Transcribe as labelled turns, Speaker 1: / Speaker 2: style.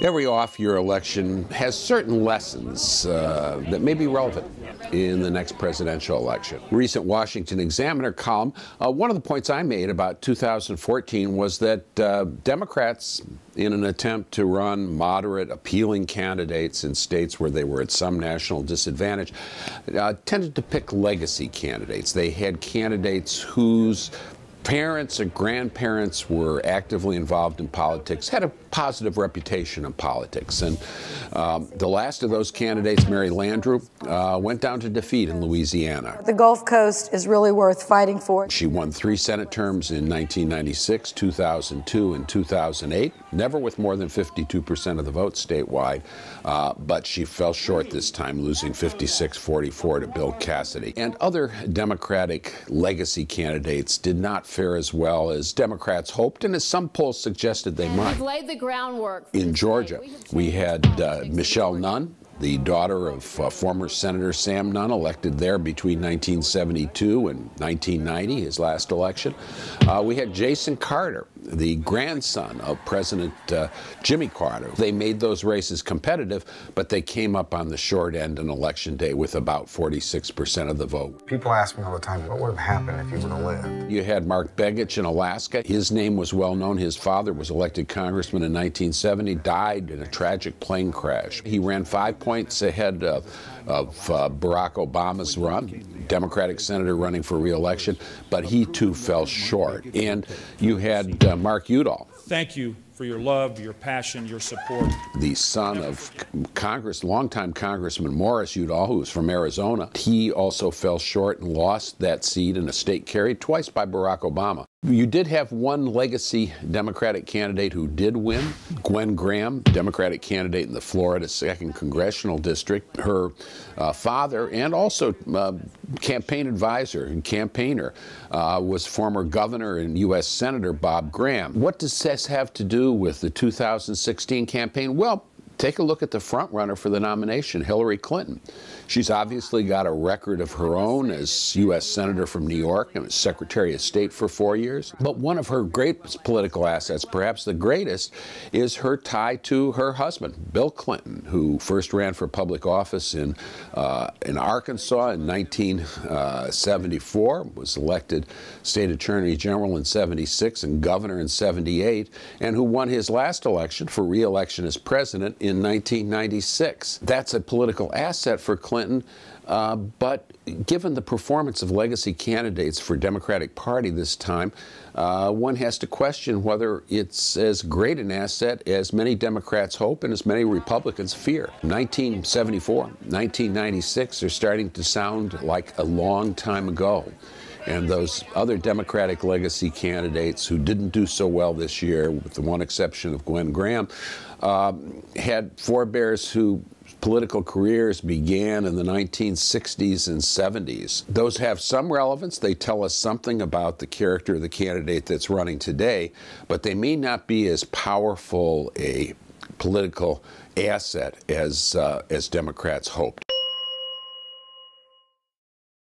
Speaker 1: Every off year election has certain lessons uh, that may be relevant in the next presidential election. Recent Washington Examiner column, uh, one of the points I made about 2014 was that uh, Democrats, in an attempt to run moderate, appealing candidates in states where they were at some national disadvantage, uh, tended to pick legacy candidates. They had candidates whose parents and grandparents were actively involved in politics, had a positive reputation in politics. And um, the last of those candidates, Mary Landrieu, uh, went down to defeat in Louisiana.
Speaker 2: The Gulf Coast is really worth fighting for.
Speaker 1: She won three Senate terms in 1996, 2002, and 2008, never with more than 52% of the vote statewide, uh, but she fell short this time, losing 56 44 to Bill Cassidy. And other Democratic legacy candidates did not fare as well as Democrats hoped and as some polls suggested they might.
Speaker 3: We've laid the groundwork.
Speaker 1: In Georgia, we had uh, Michelle Nunn, the daughter of uh, former Senator Sam Nunn, elected there between 1972 and 1990, his last election. Uh, we had Jason Carter, the grandson of President uh, Jimmy Carter. They made those races competitive, but they came up on the short end on election day with about 46% of the vote.
Speaker 4: People ask me all the time, what would have happened if he would have lived?
Speaker 1: You had Mark Begich in Alaska. His name was well known. His father was elected congressman in 1970, died in a tragic plane crash. He ran five points ahead of, of uh, Barack Obama's run, Democratic senator running for reelection, but he too fell short. And you had uh, Mark Udall.
Speaker 5: Thank you for your love, your passion, your support.
Speaker 1: The son of Congress, longtime Congressman Morris Udall, who was from Arizona, he also fell short and lost that seat in a state carried twice by Barack Obama. You did have one legacy Democratic candidate who did win, Gwen Graham, Democratic candidate in the Florida 2nd Congressional District. Her uh, father and also uh, campaign advisor and campaigner uh, was former governor and U.S. Senator Bob Graham. What does this have to do with the 2016 campaign? Well, take a look at the front runner for the nomination, Hillary Clinton. She's obviously got a record of her own as U.S. Senator from New York and was Secretary of State for four years. But one of her great political assets, perhaps the greatest, is her tie to her husband, Bill Clinton, who first ran for public office in, uh, in Arkansas in 1974, was elected State Attorney General in 76 and governor in 78, and who won his last election for re-election as president in 1996. That's a political asset for Clinton, uh, but given the performance of legacy candidates for Democratic Party this time, uh, one has to question whether it's as great an asset as many Democrats hope and as many Republicans fear. 1974, 1996 are starting to sound like a long time ago. And those other Democratic legacy candidates who didn't do so well this year, with the one exception of Gwen Graham, uh, had forebears who political careers began in the 1960s and 70s. Those have some relevance. They tell us something about the character of the candidate that's running today, but they may not be as powerful a political asset as, uh, as Democrats hoped.